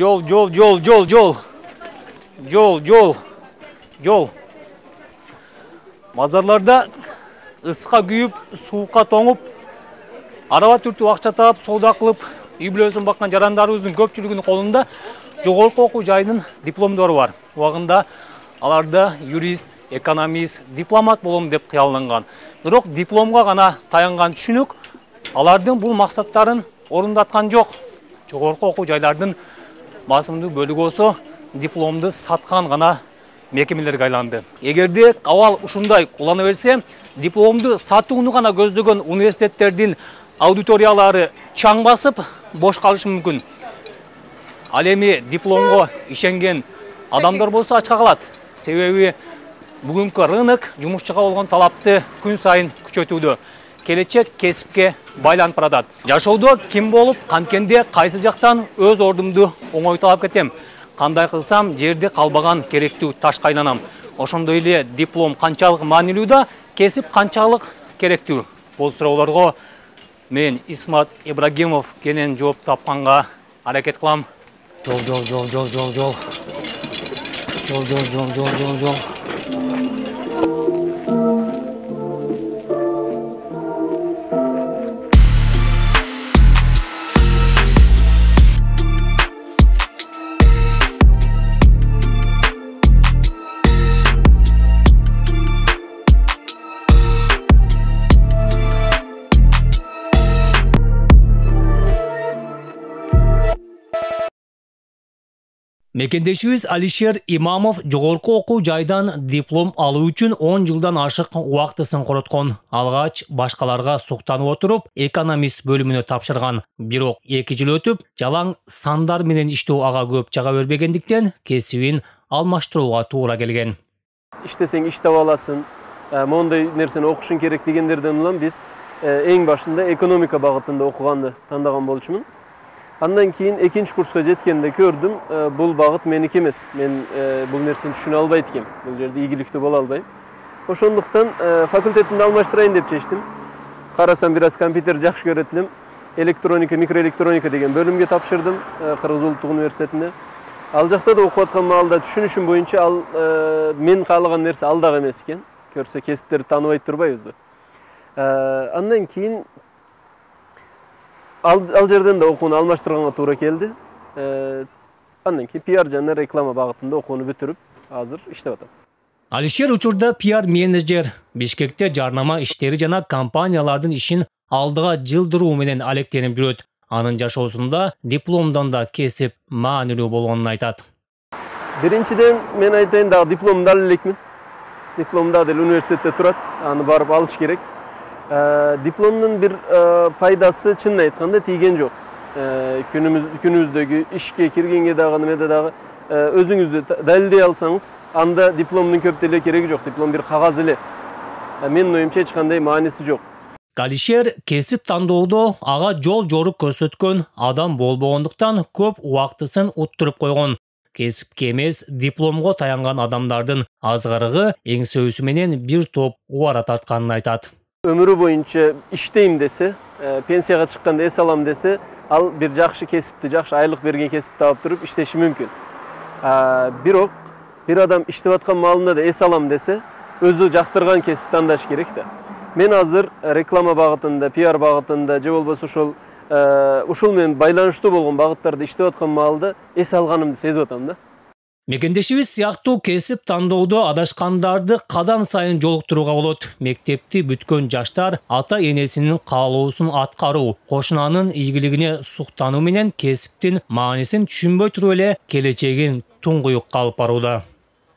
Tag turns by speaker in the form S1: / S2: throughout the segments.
S1: жол жол жол жол жол. Жол жол жол. Базарларда ысыкка күйүп суукка тоңуп араба түртүп акча таап соода кылып үй бүлөсүн баккан жарандарыбыздын көпчүлүгүнүн колунда жогорку окуу жайынын дипломдору бар. Убагында аларда юрист экономист дипломат болом деп кыялланган бирок дипломго гана таянган түшүнүк алардын бул максаттарын орундаткан жок. Жогорку окуу жайлардын басымдуу бөлүгү болсо дипломду саткан гана мекемелерге айланды. Эгерде абал ушундай улана берсе дипломду сатууну гана көздөгөн университеттердин аудиториялары чаң басып бош калышы мүмкүн ал эми дипломго ишенген адамдар болсо ачка калат себеби бүгүнкү рынок жумушчуга болгон талапты күн сайын күчөтүүдө келечек кесипке байланып баратат жашоодо ким болуп канткенде кайсы жактан өз ордумду оңойтуулап кетем? Кандай кылсам жерде калбаган керектүү ташка айланам ошондой эле диплом канчалык маанилүү да кесип канчалык керектүү бул суроолорго мен исмат ибрагимов кенен жооп тапканга аракет кылам. Жол жол жол жол жол жол. Жол жол жол жол жол жол. Мекендешибиз алишер имамов жогорку окуу жайдан диплом алуу үчүн он жылдан ашык убактысын короткон. Алгач башкаларга суктанып отуруп экономист бөлүмүнө тапшырган. Бирок эки жыл өтүп жалаң сандар менен иштөө ага көп жага бербегендиктен кесибин алмаштырууга туура келген.
S2: Иштесең иш таба аласың э, моундай нерсени окушуң керек дегендерден улам биз э, эң башында экономика багытында окуганды тандаган болчумун андан кийин экинчи курска жеткенде көрдүм бул багыт меники эмес мен бул нерсени түшүнө албайт экенм бул жерде ийгиликтүү боло албайм ошондуктан факультетимди алмаштырайын деп чечтим карасам бир аз компьютерди жакшы көрөт элем электроника микроэлектроника деген бөлүмгө тапшырдым кыргыз улуттук университетине ал жакта да окуп аткан маалда түшүнүшүм боюнча ал мен каалаган нерсе ал дагы эмес экен көрсө кесиптерди тааныбай турбайбызбы андан кийин ал, ал жерден да окууну алмаштырганга туура келди андан кийин пиар жана реклама багытында окууну бүтүрүп азыр иштеп атам
S1: алишер учурда пиар менеджер бишкекте жарнама иштери жана компаниялардын ишин алдыга жылдыруу менен алектенип жүрөт анын жашоосунда дипломдон да кесип маанилүү болгонун айтат
S2: биринчиден мен айтайын дагы дипломду ала элекмин диплом дагы деле университетте турат аны барып алыш керек Дипломдун бир пайдасы чынын айтканда тийген жок э, күнүбүздөгү ишке киргенге дагы немеде дагы өзүңүздү далилдей алсаңыз анда дипломдун көп деле кереги жок диплом бир кагаз эле менин оюмча эч кандай мааниси жок
S1: алишер кесип тандоодо ага жол жорук көрсөткөн адам болбогондуктан көп убактысын уттуруп койгон кесипке эмес дипломго таянган адамдардын азгырыгы эңсөөсү менен бир топ убара тартканын айтат
S2: өмүрү боюнча иштейм десе пенсияга чыкканда эс алам десе ал бир жакшы кесипти жакшы айлык берген кесипти таап туруп иштеши мүмкүн бирок бир адам иштеп аткан маалында да эс алам десе өзү жактырган кесипти тандаш керек да мен азыр реклама багытында пиар багытында же болбосо ошол ушул менен байланыштуу болгон багыттарда иштеп аткан маалда эс алганымды сезип атам да
S1: мекендешибиз сыяктуу кесип тандоодо адашкандарды кадам сайын жолуктурууга болот. Мектепти бүткөн жаштар ата энесинин каалоосун аткаруу кошунанын ийгилигине суктануу менен кесиптин маанисин түшүнбөй туруп эле келечегин туңгуюкка алып барууда.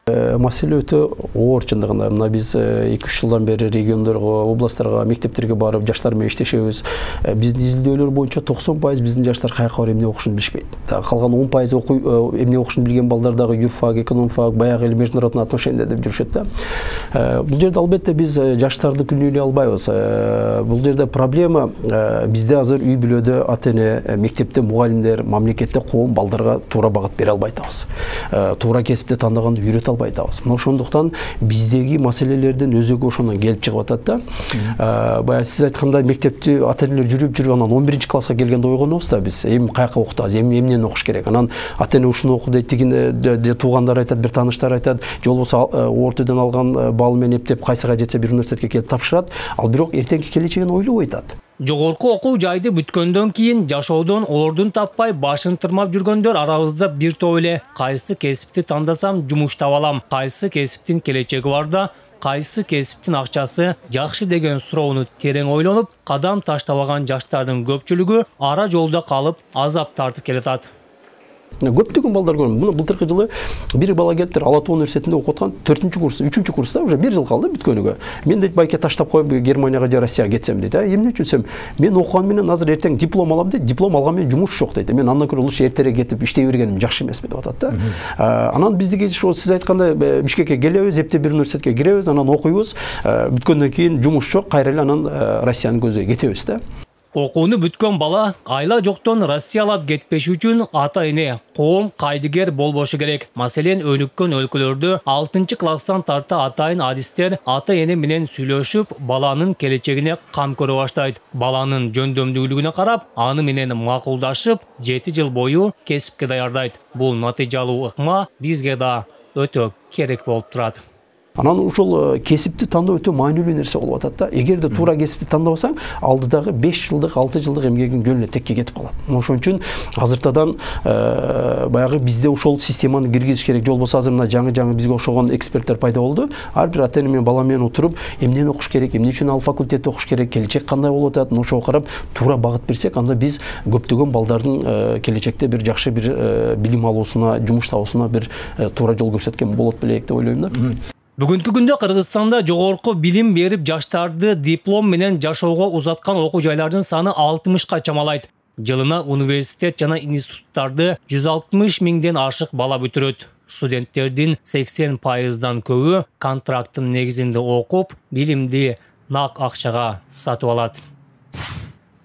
S3: Э, маселе өтө оор чындыгында мына биз э, эки үч жылдан бери региондорго областтарга мектептерге барып жаштар менен иштешебиз э, биздин изилдөөлөр боюнча токсон пайыз биздин жаштар каяка барып эмне окушун билишпейт калган он пайыз окуй эмне окушун билген балдар дагы юрфак экономфак баягы эле международный отношения деп жүрүшөт да. Бул жерде албетте биз жаштарды күнөөлөй албайбыз бул жерде проблема бизде азыр үй бүлөдө ата эне мектепте мугалимдер мамлекетте коом балдарга туура багыт бере албай атабыз туура кесипти тандаганда үйрөтө албай атабыз мына ошондуктан биздеги маселелердин өзөгү ошондон келип чыгып атат да. Баягы сиз айткандай мектепти ата энелер жүрүп жүрүп анан он биринчи класска келгенде ойгонобуз да биз. Эми каяка окутабыз эми эмнени окуш керек? Анан ата эне ушуну оку дейт тигини туугандар айтат бир тааныштар айтат. Же болбосо ортодон алган балл менен эптеп кайсыга жетсе бир университетке келип тапшырат. Ал бирок эртеңки келечегин ойлобой атат.
S1: Жогорку окуу жайды бүткөндөн кийин жашоодон ордун таппай башын тырмап жүргөндөр арабызда бир топ эле кайсы кесипти тандасам жумуш таба алам кайсы кесиптин келечеги бар да кайсы кесиптин акчасы жакшы деген суроону терең ойлонуп кадам таштабаган жаштардын көпчүлүгү ара жолдо калып азап тартып келатат
S3: көптөгөн балдар көрдүм мына былтыркы жылы бир бала келиптир ала тоо университетинде окуп аткан төртүнчү курс үчүнчү курста уже бир жыл калды бүткөнүгө мен дейт байке таштап коюп германияга же россияга кетсем дейт а? Эмне үчүн десем мен окуган менен азыр эртең диплом алам дейт диплом алган менен жумуш жок дейт мен андан көрө лучше эртерээк кетип иштей бергеним жакшы эмеспи деп атат да. Анан биздики ошо сиз айткандай бишкекке келебиз эптеп бир университетке киребиз анан окуйбуз бүткөндөн кийин жумуш жок кайра эле анан россияны көздөй кетебиз да.
S1: Окууну бүткөн бала айла жоктон россиялап кетпеш үчүн ата эне коом кайдыгер болбошу керек. Маселен өнүккөн өлкөлөрдө алтынчы класстан тарта атайын адистер ата эне менен сүйлөшүп баланын келечегине кам көрө баштайт. Баланын жөндөмдүүлүгүнө карап аны менен макулдашып жети жыл бою кесипке даярдайт. Бул натыйжалуу ыкма бизге да өтө керек болуп турат.
S3: Анан ушул э, кесипти тандоо өтө маанилүү нерсе болуп атат да. Эгерде туура кесипти тандабасаң алдыдагы беш жылдык алты жылдык эмгегиң жөн эле текке кетип калат. Мына ошон үчүн азыртадан э, баягы бизде ошол системаны киргизиш керек. Же болбосо азыр мына жаңы жаңы бизге окшогон эксперттер пайда болду. Ар бир ата эне менен бала менен отуруп эмнени окуш керек эмне үчүн ал факультетти окуш керек келечек кандай болуп атат? Мына ошого карап туура багыт берсек анда биз көптөгөн балдардын э, келечекте бир жакшы бир билим алуусуна жумуш табуусуна бир туура жол көрсөткөн болот белек деп ойлойм да.
S1: Бүгүнкү күндө кыргызстанда жогорку билим берип жаштарды диплом менен жашоого узаткан окуу жайлардын саны алтымышка чамалайт жылына университет жана институттарды жүз алтымыш миңден ашык бала бүтүрөт студенттердин сексен пайыздан көбү контракттын негизинде окуп билимди нак акчага сатып алат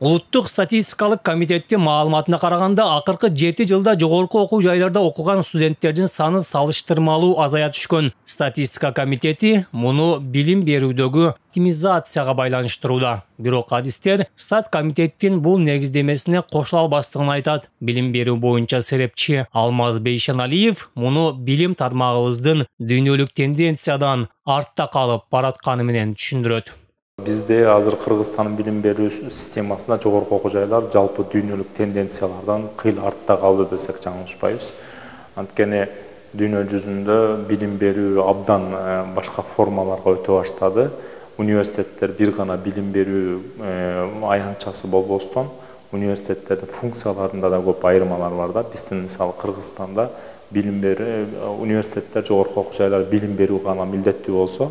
S1: улуттук статистикалык комитеттин маалыматына караганда акыркы жети жылда жогорку окуу жайларда окуган студенттердин саны салыштырмалуу азая түшкөн. Статистика комитети муну билим берүүдөгү оптимизацияга байланыштырууда. Бирок адистер стат комитеттин бул негиздемесине кошула албастыгын айтат. Билим берүү боюнча серепчи алмаз бейшеналиев муну билим тармагыбыздын дүйнөлүк тенденциядан артта калып баратканы менен түшүндүрөт.
S4: Бизде азыр кыргызстандын билим берүү системасында жогорку окуу жайлар жалпы дүйнөлүк тенденциялардан кыйла артта калды десек жаңылышпайбыз анткени дүйнө жүзүндө билим берүү абдан башка формаларга өтө баштады университеттер бир гана билим берүү аянтчасы болбостон университеттердин функцияларында да көп айырмалар бар да биздин мисалы кыргызстанда билим берүү университеттер жогорку окуу жайлар билим берүү гана милдеттүү болсо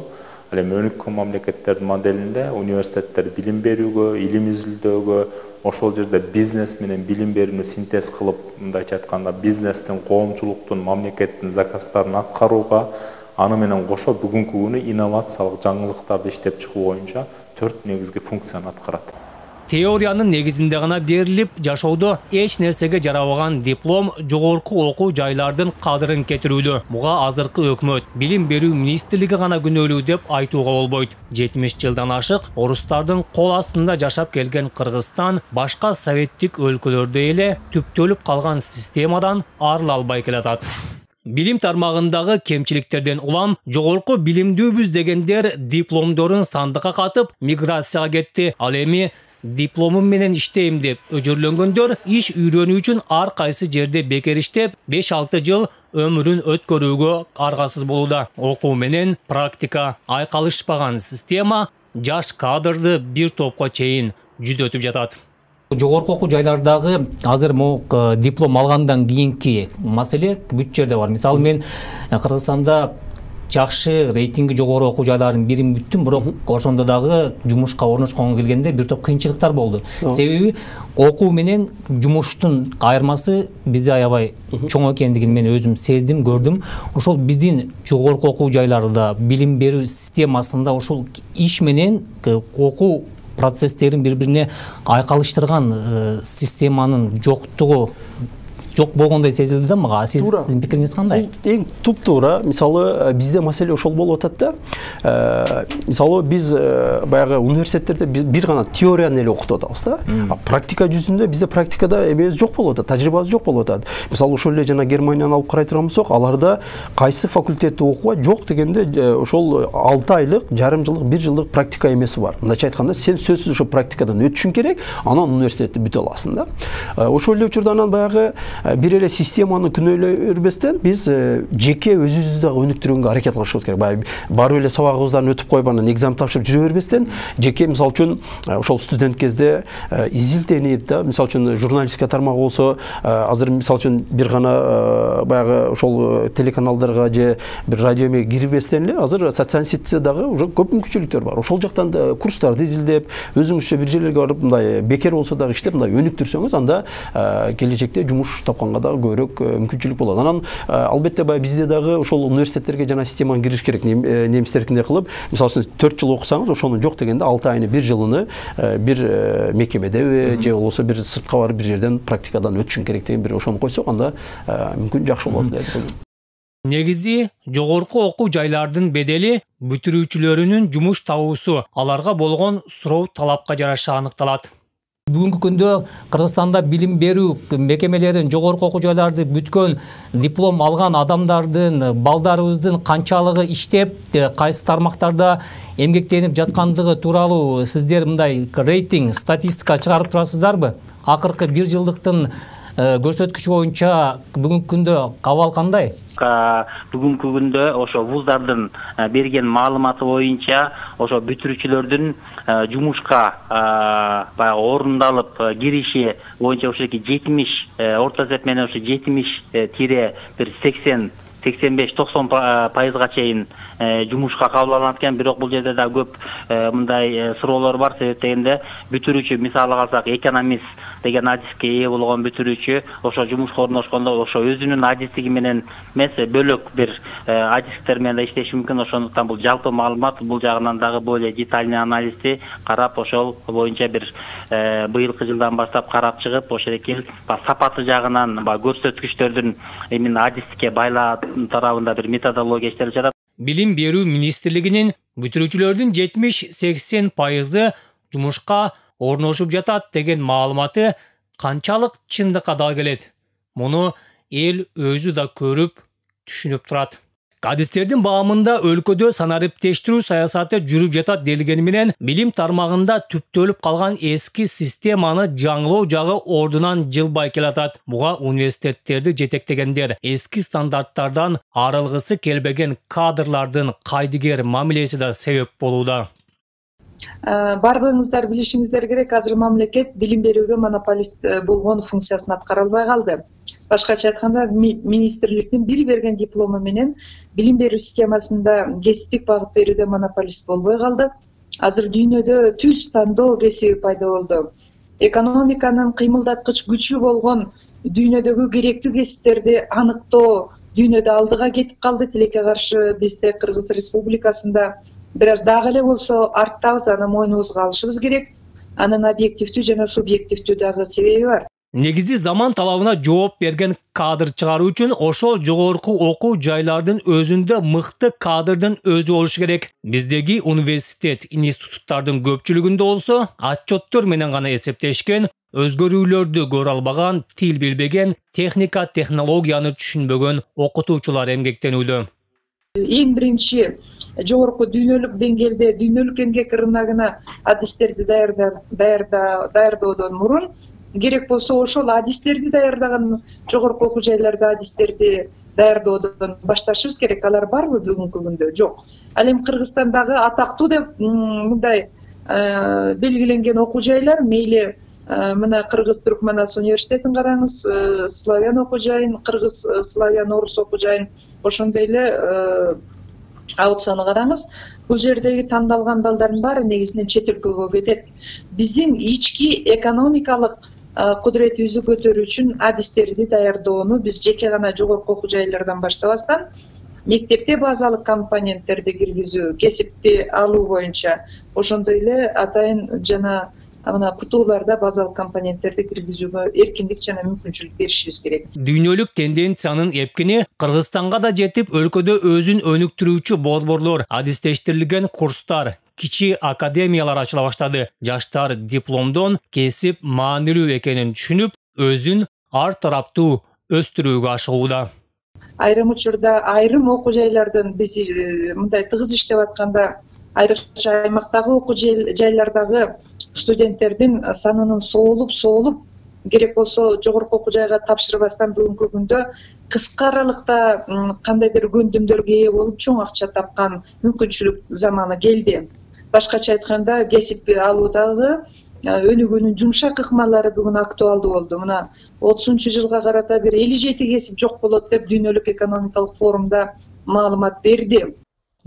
S4: ал эми өнүккөн мамлекеттердин моделинде университеттер билим берүүгө илим изилдөөгө ошол жерде бизнес менен билим берүүнү синтез кылып мындайча айтканда бизнестин коомчулуктун мамлекеттин заказдарын аткарууга аны менен кошо бүгүнкү күнү инновациялык жаңылыктарды иштеп чыгуу боюнча төрт негизги функцияны аткарат.
S1: Теориянын негизинде гана берилип жашоодо эч нерсеге жарабаган диплом жогорку окуу жайлардын кадырын кетирүүдө буга азыркы өкмөт билим берүү министрлиги гана күнөөлүү деп айтууга болбойт жетимиш жылдан ашык орустардын кол астында жашап келген кыргызстан башка советтик өлкөлөрдөй эле түптөлүп калган системадан арыла албай келатат. Билим тармагындагы кемчиликтерден улам жогорку билимдүүбүз дегендер дипломдорун сандыкка катып миграцияга кетти ал эми дипломум менен иштейм деп өжөрлөнгөндөр иш үйрөнүү үчүн ар кайсы жерде бекер иштеп беш алты жыл өмүрүн өткөрүүгө аргасыз болууда окуу менен практика айкалышпаган система жаш кадрды бир топко чейин жүдөтүп жатат жогорку окуу жайлардагы азыр могу диплом алгандан кийинки маселе бүт жерде бар мисалы мен кыргызстанда жакшы рейтинги жогору окуу жайлардын бирин бүттүм бирок ошондо дагы жумушка орношконго келгенде бир топ кыйынчылыктар болду себеби окуу менен жумуштун айырмасы бизде аябай чоң экендигин мен өзүм сездим көрдүм ошол биздин жогорку окуу жайларда билим берүү системасында ушул иш менен окуу процесстерин бири бирине айкалыштырган системанын жоктугу жок болгондой сезилди да мага сиз сиздин пикириңиз кандай
S3: бул эң туп туура мисалы бизде маселе ошол болуп атат да. Мисалы биз баягы университеттерде бир гана теорияны эле окутуп атабыз да. А практика жүзүндө бизде практикада эмебиз жок болуп атат тажрыйбабыз жок болуп атат мисалы ошол эле жана германияны алып карай турган болсок аларда кайсы факультетти окубайт жок дегенде ошол алты айлык жарым жылдык бир жылдык практика эмеси бар. Мындайча айтканда сен сөзсүз ошо практикадан өтүшүң керек анан университетти бүтө аласың да. Ошол эле учурда анан баягы бир эле системаны күнөөлөй бербестен биз жеке өзүбүздү дагы өнүктүргөнгө аракет кылышыбыз керек баягы барып эле сабагыбыздан өтүп коюп анан экзамен тапшырып жүрө бербестен жеке мисалы үчүн ошол студент кезде изилденип да мисалы үчүн журналистика тармагы болсо азыр мисалы үчүн бир гана баягы ошол телеканалдарга же бир радио кирбестен эле азыр социальный сетьте дагы уже көп мүмкүнчүлүктөр бар ошол жактан курстарды изилдеп өзүңүзчө бир жерлерге барып мындай бекер болсо дагы иштеп мындай өнүктүрсөңүз анда келечекте жумуш тапканга дагы көбүрөөк мүмкүнчүлүк болот анан албетте баягы бизде дагы ошол университеттерге жана системага кириш керек немистердикиндей кылып мисалы үчүн төрт жыл окусаңыз ошону жок дегенде алты айны бир жылыны бир мекемедеби же болбосо бир сыртка барып бир жерден практикадан өтүшүң керек деген бир ошону койсок анда мүмкүн жакшы болот деп ойлойм
S1: негизи жогорку окуу жайлардын бедели бүтүрүүчүлөрүнүн жумуш табуусу аларга болгон суроо талапка жараша аныкталат бүгүнкү күндө кыргызстанда билим берүү мекемелерин жогорку окуу жайларды бүткөн диплом алган адамдардын балдарыбыздын канчалыгы иштеп кайсы тармактарда эмгектенип жаткандыгы тууралуу сиздер мындай рейтинг статистика чыгарып турасыздарбы акыркы бир жылдыктын көрсөткүчү боюнча бүгүнкү күндө абал кандай
S5: бүгүнкү күндө ошо вуздардын берген маалыматы боюнча ошо бүтүрүүчүлөрдүн жумушка баягы орундалып кириши боюнча ушеки жетимиш орто эсеп менен ушу жетимиш тире бир сексен сексен беш токсон пайызга чейин жумушка кабыл алынат экен. Бирок бул жерде дагы көп мындай суроолор бар. Себеп дегенде бүтүрүүчү мисалы алсак экономист деген адиске ээ болгон бүтүрүүчү ошо жумушка орношкондо ошо өзүнүн адистиги менен эмес бөлөк бир адистиктер менен да иштеши мүмкүн. Ошондуктан бул жалпы маалымат бул жагынан дагы более детальный анализди карап ошол боюнча бир быйылкы жылдан баштап карап чыгып ошоеки сапаты жагынан баягы көрсөткүчтөрдүн именно адистикке тарабында бир методология иштелип жатат
S1: билим берүү министрлигинин бүтүрүүчүлөрдүн жетимиш сексен пайызы жумушка орношуп жатат деген маалыматы канчалык чындыкка дал келет муну эл өзү да көрүп түшүнүп турат адистердин баамында өлкөдө санариптештирүү саясаты жүрүп жатат делгени менен билим тармагында түптөлүп калган эски системаны жаңылоо жагы ордунан жылбай келатат буга университеттерди жетектегендер эски стандарттардан арылгысы келбеген кадрлардын кайдыгер мамилеси да себеп болууда
S6: баардыгыңыздар билишиңиздер керек. Азыр мамлекет билим берүүгө монополист болгон функциясын аткара албай калды. Башкача айтканда министрликтин бир берген диплому менен билим берүү системасында кесиптик багыт берүүдө монополист болбой калды. Азыр дүйнөдө түз тандоо кесиби пайда болду. Экономиканын кыймылдаткыч күчү болгон дүйнөдөгү керектүү кесиптерди аныктоо дүйнөдө алдыга кетип калды. Тилекке каршы бизде кыргыз республикасында бир аз дагы эле болсо арттабыз аны мойнубузга алышыбыз керек. Анын объективдүү жана субъективдүү дагы себеби бар
S1: негизи заман талабына жооп берген кадр чыгаруу үчүн ошол жогорку окуу жайлардын өзүндө мыкты кадрдын өзү болушу керек. Биздеги университет институттардын көпчүлүгүндө болсо отчеттор менен гана эсептешкен өзгөрүүлөрдү көрө албаган тил билбеген техника технологияны түшүнбөгөн окутуучулар эмгектенүүдө.
S6: Эң биринчи жогорку дүйнөлүк деңгээлде дүйнөлүк эмгек рыногуна адистерди даярдоодон мурун керек болсо ошол адистерди даярдаган жогорку окуу жайларда адистерди даярдоодон башташыбыз керек. Алар барбы бүгүнкү күндө? Жок. Ал эми кыргызстандагы атактуу деп мындай э, белгиленген окуу жайлар мейли э, мына кыргыз түркманас университетин караңыз э, славян окуу жайын кыргыз славян орус окуу жайын ошондой эле аупцияны караңыз. Бул жердеги тандалган балдардын баары негизинен чет өлкөгө кетет. Биздин ички экономикалык кудуретибизди көтөрүү үчүн адистерди даярдоону биз жеке гана жогорку окуу жайлардан баштабастан мектепте базалык компоненттерди киргизүү кесипти алуу боюнча ошондой эле атайын жана мына ктуларда базалык компоненттерди киргизүүгө эркиндик жана мүмкүнчүлүк беришибиз керек.
S1: Дүйнөлүк тенденциянын эпкини кыргызстанга да жетип өлкөдө өзүн өнүктүрүүчү борборлор адистештирилген курстар кичи академиялар ачыла баштады. Жаштар дипломдон кесип маанилүү экенин түшүнүп өзүн ар тараптуу өстүрүүгө ашыгууда.
S6: Айрым учурда айрым окуу жайлардын биз э, мындай тыгыз иштеп атканда айрыкча аймактагы окуу жайлардагы студенттердин санынын соолуп соолуп керек болсо жогорку окуу жайга тапшырбастан бүгүнкү күндө кыска аралыкта кандайдыр көндүмдөргө ээ болуп чоң акча тапкан мүмкүнчүлүк заманы келди башкача айтканда кесип алуудагы өнүгүүнүн жумшак ыкмалары бүгүн актуалдуу болду мына отузунчу жылга карата бир элүү жети кесип жок болот деп дүйнөлүк экономикалык форумда маалымат берди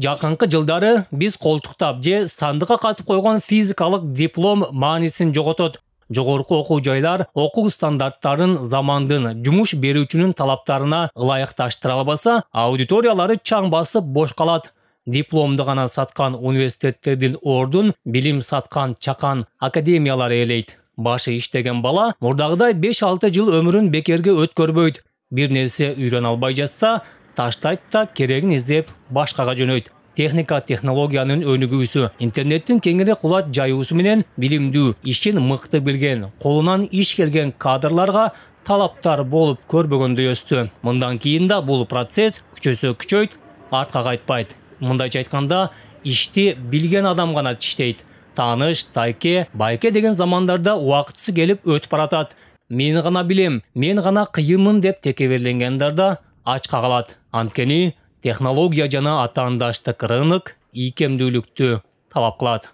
S1: жакынкы жылдары биз колтуктап же сандыкка катып койгон физикалык диплом маанисин жоготот жогорку окуу жайлар окуу стандарттарын замандын жумуш берүүчүнүн талаптарына ылайыкташтыра албаса аудиториялары чаң басып бош калат дипломду гана саткан университеттердин ордун билим саткан чакан академиялар ээлейт башы иштеген бала мурдагыдай беш алты жыл өмүрүн бекерге өткөрбөйт бир нерсе үйрөнө албай жатса таштайт да керегин издеп башкага жөнөйт техника технологиянын өнүгүүсү интернеттин кеңири кулат жаюусу менен билимдүү ишин мыкты билген колунан иш келген кадрларга талаптар болуп көрбөгөндөй өстү мындан кийин да бул процесс күчөсө күчөйт артка кайтпайт мындайча айтканда ишти билген адам гана иштейт тааныш тайке байке деген замандарда убакытысы келип өтүп баратат мен гана билем мен гана кыйынмын деп текеберленген да ачка калат анткени технология жана атаандаштык рынок ийкемдүүлүктү талап кылат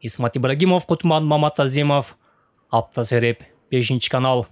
S1: исмат ибрагимов кутман маматазимов апта сереп бешинчи канал.